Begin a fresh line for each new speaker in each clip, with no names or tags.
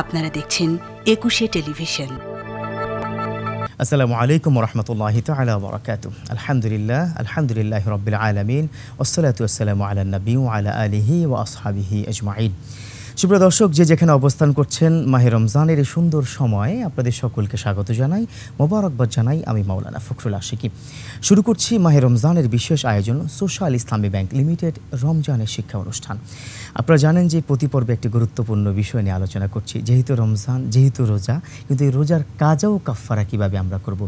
আপনারা দেখছেন একুশে টেলিভিশন।
আসসালামু আলাইকুম রহমতুল্লাহ তালা বরকাত আলহামদুলিল্লাহ আলহামদুলিল্লাহ রবিল আলমিন ওসলাত আসসালামু আলা নবী আলা আলিহি ও আসহাবিহি আজমাইন। সুপ্রিয় দর্শক, যে যেখানে অবস্থান করছেন মাহে রমজানের এই সুন্দর সময়ে, আপনাদের সকলকে স্বাগত জানাই, মোবারকবাদ জানাই আমি মাওলানা ফখরুল আশিকি। শুরু করছি মাহে রমজানের বিশেষ আয়োজন, সোশ্যাল ইসলামী ব্যাংক লিমিটেড রমজানের শিক্ষা অনুষ্ঠান। আপনারা জানেন যে প্রতি পর্বে একটি গুরুত্বপূর্ণ বিষয় নিয়ে আলোচনা করছি, যেহেতু রমজান, যেহেতু রোজা, কিন্তু এই রোজার কাজা ও কাফফারা কীভাবে আমরা করব?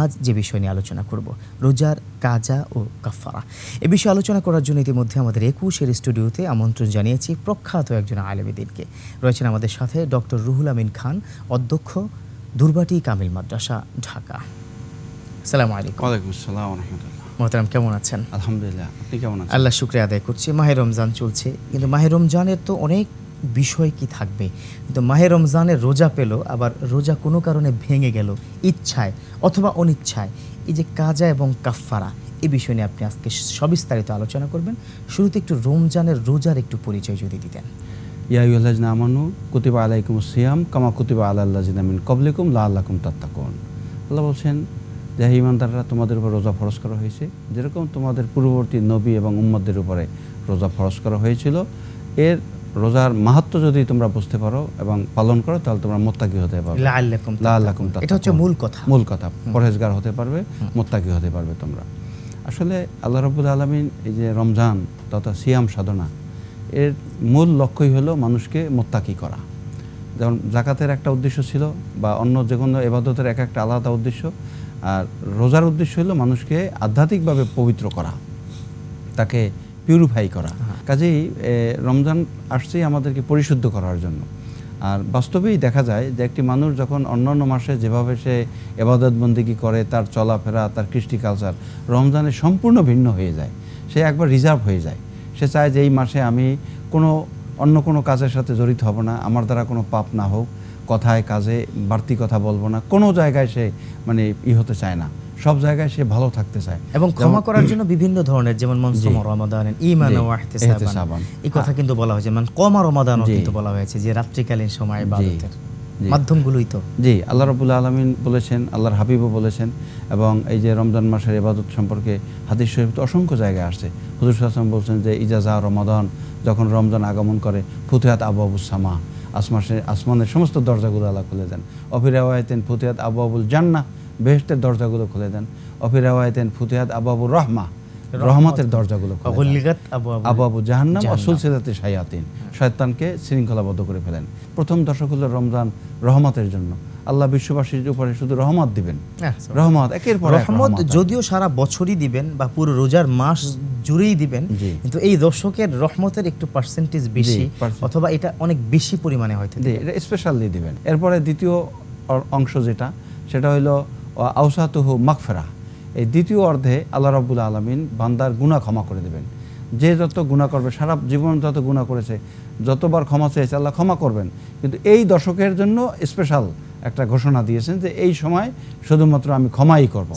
আজ যে বিষয় নিয়ে আলোচনা করব, রোজার কাজা ও কাফফারা। এ বিষয়ে আলোচনা করার জন্য ইতিমধ্যে আমাদের একুশের স্টুডিওতে আমন্ত্রণ জানিয়েছি প্রখ্যাত একজন আলেমীদিনকে রয়েছেন আমাদের সাথে ডক্টর রুহুল আমিন খান অধ্যক্ষ দুর্বাটি কামিল মাদ্রাসা ঢাকা। আসসালামু আলাইকুম।
ওয়ালাইকুম আসসালাম রহমতুল্লাহ।
মোহতারাম কেমন আছেন?
আলহামদুলিল্লাহ আপনি কেমন আছেন?
আল্লাহ শুক্রিয়া আদায় করছি। মাহে রমজান চলছে কিন্তু মাহে রমজানের তো অনেক বিষয় কি থাকবে? কিন্তু মাহে রমজানের রোজা পেল আবার রোজা কোনো কারণে ভেঙে গেল ইচ্ছায় অথবা অনিচ্ছায়। এই যে কাজা এবং কাফফারা এই বিষয় নিয়ে আপনি আজকে সবিস্তারিত আলোচনা করবেন। শুরুতে একটু রমজানের রোজার একটু পরিচয় যদি দিতেন।
ইয়া আমানু কুতিবা আলাইকুম সিয়াম কামা কুতিবা আল্লাহ জিনামিন কবলিকুম লা আল্লাকুম তাত্তাকুন। আল্লাহ বলছেন যে ইমানদাররা তোমাদের উপর রোজা ফরজ করা হয়েছে। যেরকম তোমাদের পূর্ববর্তী নবী এবং উম্মদের উপরে রোজা ফরজ করা হয়েছিল এর রোজার মাহাত্ম যদি তোমরা বুঝতে পারো এবং পালন করো তাহলে তোমরা মোত্তাকি হতে পারবে।
এটা হচ্ছে মূল কথা।
মূল কথা। পরহেজগার হতে পারবে মোত্তাকি হতে পারবে তোমরা। আসলে আল্লাহ রবুল আলমিন এই যে রমজান তথা সিয়াম সাধনা এর মূল লক্ষ্যই হলো মানুষকে মোত্তাকি করা। যেমন জাকাতের একটা উদ্দেশ্য ছিল বা অন্য যে কোনো এবাদতের এক একটা আলাদা উদ্দেশ্য আর রোজার উদ্দেশ্য হলো মানুষকে আধ্যাত্মিকভাবে পবিত্র করা তাকে পিউরিফাই করা। কাজেই রমজান আসছেই আমাদেরকে পরিশুদ্ধ করার জন্য। আর বাস্তবেই দেখা যায় যে একটি মানুষ যখন অন্যান্য মাসে যেভাবে সে এবাদত বন্দিগি করে তার চলাফেরা তার কৃষ্টি কালচার রমজানে সম্পূর্ণ ভিন্ন হয়ে যায়। সে একবার রিজার্ভ হয়ে যায়। সে চায় যে এই মাসে আমি কোনো অন্য কোনো কাজের সাথে জড়িত হব না আমার দ্বারা কোনো পাপ না হোক কথায় কাজে বাড়তি কথা বলব না কোনো জায়গায় সে মানে ই হতে চায় না সব জায়গায় সে ভালো থাকতে চায়
এবং ক্ষমা করার জন্য বিভিন্ন ধরনের যেমন মনসুম রমাদান ঈমান
জি,
ইহতিসাবান
ইহতিসাবান।
এই কথা কিন্তু বলা হয়েছে মানে কমা রমাদানও
জি।
কিন্তু বলা হয়েছে যে রাত্রিকালীন সময় ইবাদতের
জি।
মাধ্যমগুলোই তো।
জি আল্লাহ রবুল্লা আলমিন বলেছেন আল্লাহর হাবিবও বলেছেন এবং এই যে রমজান মাসের ইবাদত সম্পর্কে হাদিস শরীফ তো অসংখ্য জায়গায় আসছে। হুজুর হাসান বলছেন যে ইজাজা রমাদান যখন রমজান আগমন করে ফুতিহাত আবু আবুল সামা আসমাসে আসমানের সমস্ত দরজাগুলো আল্লাহ খুলে দেন। অফির আওয়ায়তেন ফুতিহাত আবু আবুল জান্না বেহেস্তের দরজাগুলো খুলে দেন। অফির আওয়ায়তেন ফুতিহাত আবু আবুর রহমা রহমতের দরজাগুলো
আবু আবু
জাহান্নাম। অসুল সিদাতে শায়াতিন। শয়তানকে শৃঙ্খলাবদ্ধ করে ফেলেন। প্রথম দশক হলো রমজান রহমতের জন্য। আল্লাহ বিশ্ববাসীর উপরে শুধু রহমত দিবেন। রহমত একের পর
রহমত যদিও সারা বছরই দিবেন বা পুরো রোজার মাস জুড়েই দিবেন কিন্তু এই দর্শকের রহমতের একটু পার্সেন্টেজ বেশি অথবা এটা অনেক বেশি পরিমাণে হয়তো
এটা স্পেশালি দিবেন। এরপরে দ্বিতীয় অংশ যেটা সেটা হলো আউসাতুহু মাগফিরা এই দ্বিতীয় অর্ধে আল্লাহ রাব্বুল আলামিন বান্দার গুনাহ ক্ষমা করে দেবেন। যে যত গুনাহ করবে সারা জীবন যত গুনাহ করেছে যতবার ক্ষমা চেয়েছে আল্লাহ ক্ষমা করবেন। কিন্তু এই দশকের জন্য স্পেশাল একটা ঘোষণা দিয়েছেন যে এই সময় শুধুমাত্র আমি ক্ষমাই করব।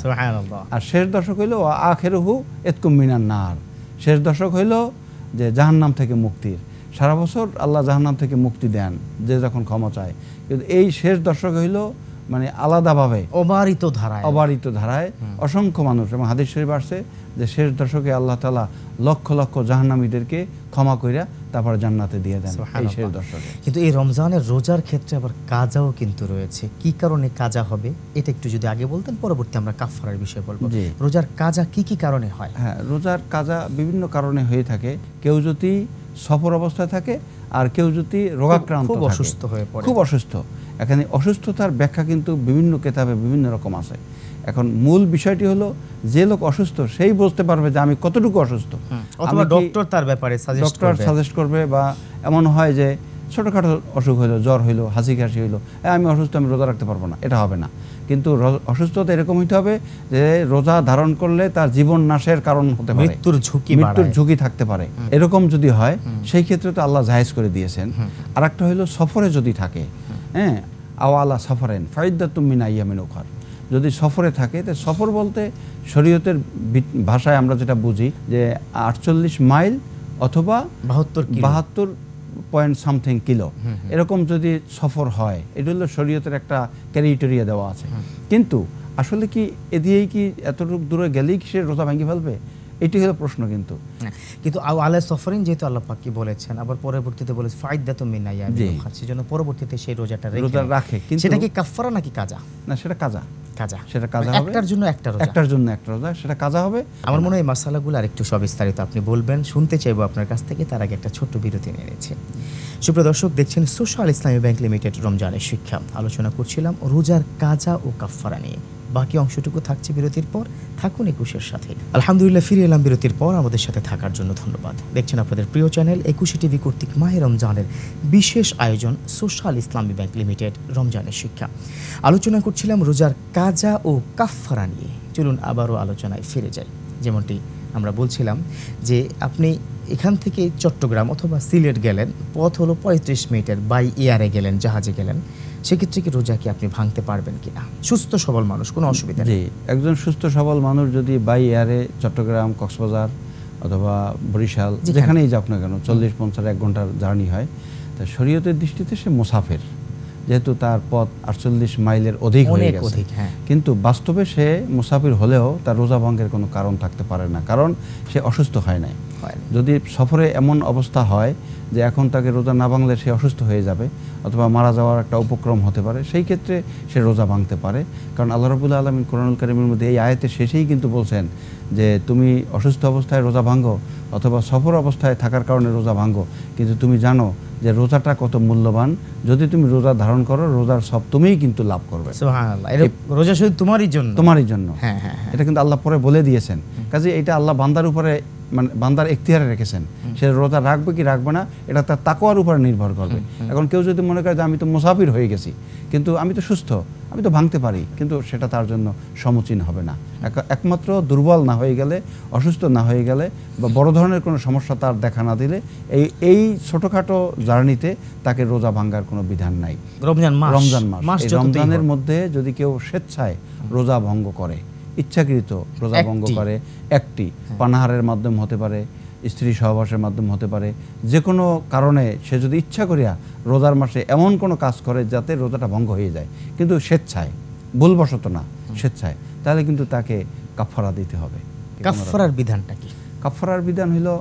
আর শেষ দশক হইল আখেরহু এতকুম মিনার নার। শেষ দশক হইল যে জাহান্নাম থেকে মুক্তির। সারা বছর আল্লাহ জাহান্নাম থেকে মুক্তি দেন যে যখন ক্ষমা চায়। কিন্তু এই শেষ দশক হইল মানে আলাদাভাবে
অবারিত ধারায়।
অবারিত ধারায় অসংখ্য মানুষ এবং হাদিস শরীফ আসছে যে শেষ দশকে আল্লাহ তালা লক্ষ লক্ষ জাহান্নামীদেরকে ক্ষমা কইরা তারপরে জান্নাতে দিয়ে দেন এই শেষ দশকে।
কিন্তু এই রমজানের রোজার ক্ষেত্রে আবার কাজাও কিন্তু রয়েছে। কি কারণে কাজা হবে? এটা একটু যদি আগে বলতেন পরবর্তী আমরা কাফারার বিষয়ে বলব। রোজার কাজা কি কি কারণে হয়?
হ্যাঁ রোজার কাজা বিভিন্ন কারণে হয়ে থাকে। কেউ যদি সফর অবস্থায় থাকে আর কেউ যদি রোগাক্রান্ত
খুব অসুস্থ হয়ে পড়ে।
খুব অসুস্থ। এখানে অসুস্থতার ব্যাখ্যা কিন্তু বিভিন্ন কেতাবে বিভিন্ন রকম আছে। এখন মূল বিষয়টি হলো যে লোক অসুস্থ সেই বুঝতে পারবে যে আমি কতটুকু অসুস্থ।
অথবা ডক্টর তার ব্যাপারে
ডক্টর সাজেস্ট করবে। বা এমন হয় যে ছোটোখাটো অসুখ হইল জ্বর হইল হাসি কাশি হইল আমি অসুস্থ আমি রোজা রাখতে পারব না। এটা হবে না। কিন্তু অসুস্থতা এরকম হইতে হবে যে রোজা ধারণ করলে তার জীবন নাশের কারণ হতে পারে।
মৃত্যুর ঝুঁকি
মৃত্যুর ঝুঁকি থাকতে পারে। এরকম যদি হয় সেই ক্ষেত্রে তো আল্লাহ জায়েজ করে দিয়েছেন। আর একটা হইল সফরে যদি থাকে হ্যাঁ? আওয়ালা সফরেন ফাইদ্দা তুমিন আইয়ামিন উখার। যদি সফরে থাকে তো সফর বলতে শরীয়তের ভাষায় আমরা যেটা বুঝি যে আটচল্লিশ মাইল অথবা
বাহাত্তর
বাহাত্তর পয়েন্ট সামথিং কিলো। এরকম যদি সফর হয় এটা হলো শরীয়তের একটা ক্যারিটোরিয়া দেওয়া আছে। কিন্তু আসলে কি এ দিয়েই কি এতটুকু দূরে গেলেই কি সে রোজা ভেঙে ফেলবে? এটি হলো প্রশ্ন কিন্তু।
হ্যাঁ, কিন্তু আলা সফরিন যেহেতু আল্লাহ পাক কি বলেছেন আবার পরবর্তীতে বলেছে মিন আইয়ামিন
জি।
উখার সেজন্য পরবর্তীতে সেই রোজাটা
রোজা রাখে, কিন্তু-
সেটা কি কাফফারা নাকি কাজা?
না সেটা কাজা।
কাজা।
সেটা কাজা হবে।
একটার জন্য একটা রোজা।
একটার জন্য একটা রোজা সেটা কাজা হবে।
আমার মনে হয় মশালাগুলো আর একটু সবিস্তারিত আপনি বলবেন। শুনতে চাইব আপনার কাছ থেকে তার আগে একটা ছোট্ট বিরতি নিয়ে নিচ্ছে। সুপ্রিয় দর্শক দেখছেন সোশ্যাল ইসলামী ব্যাংক লিমিটেড রমজানের শিক্ষা। আলোচনা করছিলাম রোজার কাজা ও কাফফারা নিয়ে। বাকি অংশটুকু থাকছে বিরতির পর। থাকুন একুশের সাথে। আলহামদুলিল্লাহ, ফিরে এলাম বিরতির পর। আমাদের সাথে থাকার জন্য ধন্যবাদ। দেখছেন আপনাদের প্রিয় চ্যানেল একুশে টিভি কর্তৃক মাহে রমজানের বিশেষ আয়োজন, সোশ্যাল ইসলামী ব্যাংক লিমিটেড, রমজানের শিক্ষা। আলোচনা করছিলাম রোজার কাজা ও কাফফারা নিয়ে। চলুন আবারও আলোচনায় ফিরে যাই। যেমনটি আমরা বলছিলাম যে, আপনি এখান থেকে চট্টগ্রাম অথবা সিলেট গেলেন, পথ হলো পঁয়ত্রিশ মিনিটের বাই এয়ারে গেলেন, জাহাজে গেলেন। সেক্ষেত্রে কি রোজা কি আপনি ভাঙতে পারবেন কিনা? সুস্থ সবল মানুষ কোনো অসুবিধা নেই।
একজন সুস্থ সবল মানুষ যদি বাই এয়ারে চট্টগ্রাম কক্সবাজার অথবা বরিশাল যেখানেই যাক না কেন চল্লিশ পঞ্চাশ এক ঘণ্টার জার্নি হয় তা শরীয়তের দৃষ্টিতে সে মুসাফের। যেহেতু তার পথ আটচল্লিশ মাইলের অধিক হয়ে গেছে।
হ্যাঁ।
কিন্তু বাস্তবে সে মুসাফির হলেও তার রোজা ভঙ্গের কোনো কারণ থাকতে পারে না কারণ সে অসুস্থ হয় নাই। যদি সফরে এমন অবস্থা হয় যে এখন তাকে রোজা না ভাঙলে সে অসুস্থ হয়ে যাবে অথবা মারা যাওয়ার একটা উপক্রম হতে পারে সেই ক্ষেত্রে সে রোজা ভাঙতে পারে। কারণ আল্লাহ রবুল্লা আলমিন কোরআনুল কারিমের মধ্যে এই আয়তের শেষেই কিন্তু বলছেন যে তুমি অসুস্থ অবস্থায় রোজা ভাঙো অথবা সফর অবস্থায় থাকার কারণে রোজা ভাঙো। কিন্তু তুমি জানো যে রোজাটা কত মূল্যবান। যদি তুমি রোজা ধারণ করো রোজার সব তুমিই কিন্তু লাভ করবে।
রোজা শুধু তোমারই জন্য।
তোমারই জন্য।
হ্যাঁ হ্যাঁ হ্যাঁ।
এটা কিন্তু আল্লাহ পরে বলে দিয়েছেন। কাজে এটা আল্লাহ বান্দার উপরে মানে বান্দার এখতিয়ারে রেখেছেন। সে রোজা রাখবে কি রাখবে না এটা তার তাকওয়ার উপরে নির্ভর করবে। এখন কেউ যদি মনে করে যে আমি তো মুসাফির হয়ে গেছি কিন্তু আমি তো সুস্থ আমি তো ভাঙতে পারি কিন্তু সেটা তার জন্য সমীচীন হবে না। একমাত্র দুর্বল না হয়ে গেলে অসুস্থ না হয়ে গেলে বা বড় ধরনের কোনো সমস্যা তার দেখা না দিলে এই এই ছোটোখাটো জার্নিতে তাকে রোজা ভাঙ্গার কোনো বিধান নাই।
রমজান মাস।
রমজান মাস। রমজানের মধ্যে যদি কেউ স্বেচ্ছায় রোজা ভঙ্গ করে ইচ্ছাকৃত রোজা ভঙ্গ করে একটি। পানাহারের মাধ্যম হতে পারে স্ত্রী সহবাসের মাধ্যম হতে পারে যে কোনো কারণে সে যদি ইচ্ছা করিয়া রোজার মাসে এমন কোনো কাজ করে যাতে রোজাটা ভঙ্গ হয়ে যায়। কিন্তু স্বেচ্ছায় ভুলবশত না স্বেচ্ছায় তাহলে কিন্তু তাকে কাফারা দিতে হবে।
কাফফারার বিধানটা কি?
কাফারার বিধান হলো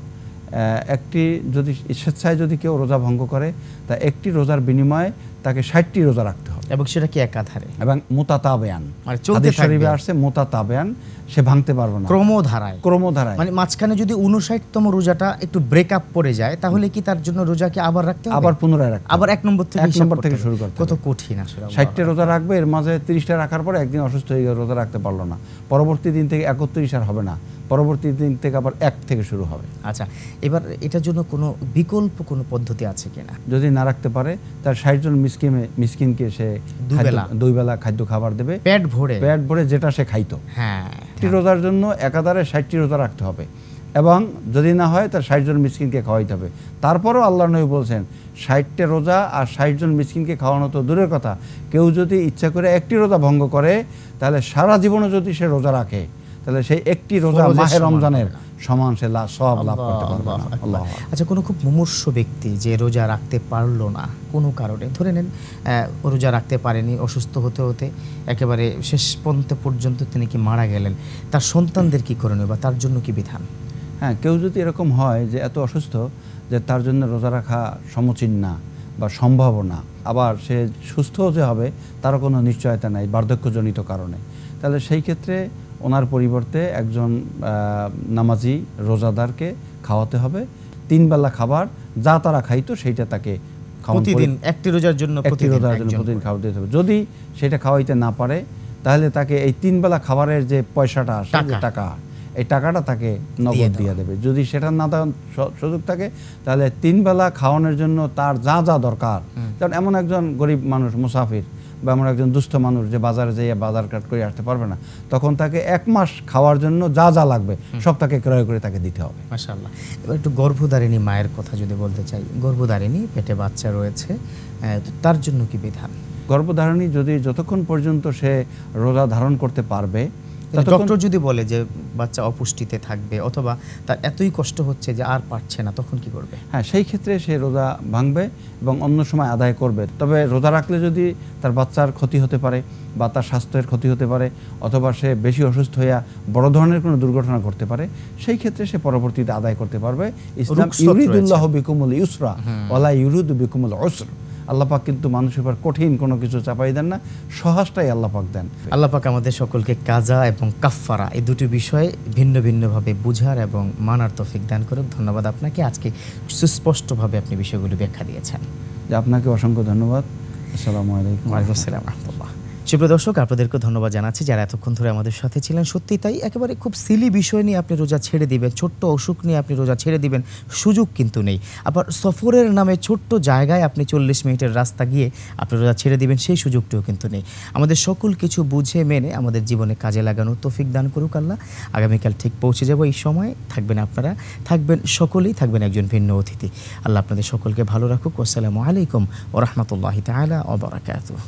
একটি যদি স্বেচ্ছায় যদি কেউ রোজা ভঙ্গ করে তা একটি রোজার বিনিময়ে তাকে ষাটটি রোজা রাখতে হবে
এবং সেটা কি একাধারে?
এবং মোতাতাবেয়ান।
মানে চলতে
শরীফে আসছে মোতাতাবেয়ান সে ভাঙতে পারবে না।
ক্রমধারায়।
ক্রমধারায়।
মানে মাঝখানে যদি উনষাটতম রোজাটা একটু ব্রেকআপ পড়ে যায় তাহলে কি তার জন্য রোজাকে আবার রাখতে হবে?
আবার পুনরায় রাখতে
আবার এক নম্বর থেকে
এক নম্বর থেকে শুরু করতে
কত কঠিন আসলে
ষাটটা রোজা রাখবে এর মাঝে তিরিশটা রাখার পরে একদিন অসুস্থ হয়ে গেলে রোজা রাখতে পারল না। পরবর্তী দিন থেকে একত্রিশ আর হবে না। পরবর্তী দিন থেকে আবার এক থেকে শুরু হবে।
আচ্ছা এবার এটার জন্য কোনো বিকল্প কোনো পদ্ধতি আছে কিনা?
যদি না রাখতে পারে তার ষাট জন মিসকিমে মিসকিনকে সে দুই বেলা। খাদ্য খাবার দেবে।
পেট ভরে।
পেট ভরে যেটা সে খাইতো।
হ্যাঁ
রোজার জন্য একাধারে ষাটটি রোজা রাখতে হবে। এবং যদি না হয় তার ষাট জন মিসকিনকে খাওয়াইতে হবে। তারপরও আল্লাহ নবী বলছেন ষাটটা রোজা আর ষাট জন মিসকিনকে খাওয়ানো তো দূরের কথা। কেউ যদি ইচ্ছা করে একটি রোজা ভঙ্গ করে তাহলে সারা জীবনে যদি সে রোজা রাখে তাহলে সেই একটি রোজা মাহে রমজানের সমান সে সব লাভ করতে পারবে না। আল্লাহ
আচ্ছা কোনো খুব মুমূর্ষ ব্যক্তি যে রোজা রাখতে পারল না কোনো কারণে? ধরে নেন রোজা রাখতে পারেনি অসুস্থ হতে হতে একেবারে শেষ পর্যন্ত পর্যন্ত তিনি কি মারা গেলেন? তার সন্তানদের কি করণীয় বা তার জন্য কি বিধান?
হ্যাঁ কেউ যদি এরকম হয় যে এত অসুস্থ যে তার জন্য রোজা রাখা সমচীন না বা সম্ভব না আবার সে সুস্থ যে হবে তারও কোনো নিশ্চয়তা নাই বার্ধক্যজনিত কারণে। তাহলে সেই ক্ষেত্রে ওনার পরিবর্তে একজন নামাজি রোজাদারকে খাওয়াতে হবে। তিন বেলা খাবার যা তারা খাইতো সেইটা তাকে
প্রতিদিন একটি রোজার জন্য
একটি রোজার জন্য প্রতিদিন। খাওয়াতে হবে। যদি সেটা খাওয়াইতে না পারে তাহলে তাকে এই তিন বেলা খাবারের যে পয়সাটা আসে যে
টাকা।
এই টাকাটা তাকে নগদ
দিয়ে
দিয়ে দেবে। যদি সেটা না দেওয়ার সুযোগ থাকে তাহলে তিন বেলা খাওয়ানোর জন্য তার যা যা দরকার। যেমন এমন একজন গরিব মানুষ মুসাফির বা আমরা একজন দুস্থ মানুষ যে বাজারে যাইয়া বাজার কাট করে আসতে পারবে না তখন তাকে এক মাস খাওয়ার জন্য যা যা লাগবে সব তাকে ক্রয় করে তাকে দিতে হবে।
এবার একটু গর্ভধারিণী মায়ের কথা যদি বলতে চাই গর্ভধারিণী পেটে বাচ্চা রয়েছে তার জন্য কি বিধান?
গর্ভধারণী যদি যতক্ষণ পর্যন্ত সে রোজা ধারণ করতে পারবে
ডক্টর যদি বলে যে বাচ্চা অপুষ্টিতে থাকবে অথবা তার এতই কষ্ট হচ্ছে যে আর পারছে না তখন কি করবে?
হ্যাঁ সেই ক্ষেত্রে সে রোজা ভাঙবে এবং অন্য সময় আদায় করবে। তবে রোজা রাখলে যদি তার বাচ্চার ক্ষতি হতে পারে বা তার স্বাস্থ্যের ক্ষতি হতে পারে অথবা সে বেশি অসুস্থ হইয়া বড় ধরনের কোনো দুর্ঘটনা ঘটতে পারে সেই ক্ষেত্রে সে পরবর্তীতে আদায় করতে পারবে। ইসলাম ইউরিদুল্লাহ বিকুমুল ইউসরা ওয়ালা ইউরিদু বিকুমুল অসর আল্লাহ পাক কিন্তু মানুষের উপর কঠিন কোনো কিছু চাপাই দেন না সহজটাই আল্লাপাক দেন।
আল্লাপাক আমাদের সকলকে কাজা এবং কাফফারা এই দুটি বিষয়ে ভিন্ন ভিন্নভাবে বুঝার এবং মানার তফিক দান করুক। ধন্যবাদ আপনাকে। আজকে সুস্পষ্টভাবে আপনি বিষয়গুলি ব্যাখ্যা দিয়েছেন।
যে আপনাকে অসংখ্য ধন্যবাদ। আসসালামু আলাইকুম।
ওয়ালাইকুম আসসালাম রহমতুল্লাহ। সুপ্রিয় দর্শক আপনাদেরকে ধন্যবাদ জানাচ্ছি যারা এতক্ষণ ধরে আমাদের সাথে ছিলেন। সত্যি তাই, একেবারে খুব সিলি বিষয় নিয়ে আপনি রোজা ছেড়ে দিবেন, ছোট্ট অসুখ নিয়ে আপনি রোজা ছেড়ে দিবেন, সুযোগ কিন্তু নেই। আবার সফরের নামে ছোট্ট জায়গায় আপনি চল্লিশ মিনিটের রাস্তা গিয়ে আপনি রোজা ছেড়ে দিবেন, সেই সুযোগটিও কিন্তু নেই। আমাদের সকল কিছু বুঝে মেনে আমাদের জীবনে কাজে লাগানোর তৌফিক দান করুক আল্লাহ। আগামীকাল ঠিক পৌঁছে যাব এই সময়। থাকবেন আপনারা, থাকবেন সকলেই, থাকবেন একজন ভিন্ন অতিথি। আল্লাহ আপনাদের সকলকে ভালো রাখুক। আসসালামু আলাইকুম ও রহমতুল্লাহ তালা ওবরাকাতুহ